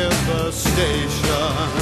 the station.